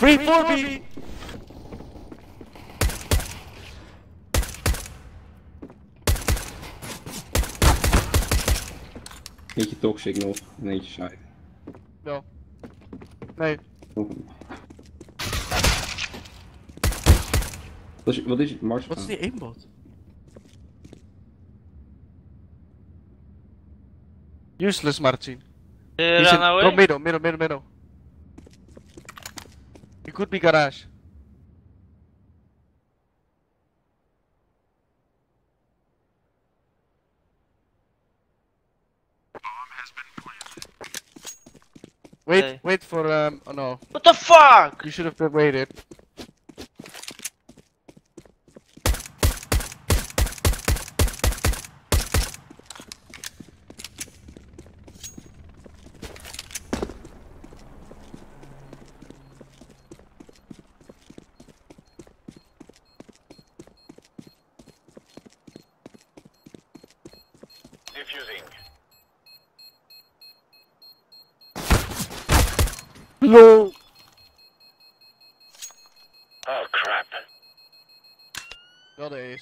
Free 4B! Eentje toxic nog en eentje side. Wel. Nee. Wat is, wat is het? Mars? Wat is die aimbot? Useless, Martin. They He's in, run away. go middle, middle, middle. Could be garage. Wait, Okay. wait for um. Oh no, What the fuck? you should have waited. defusing. No. Oh crap. Got ace.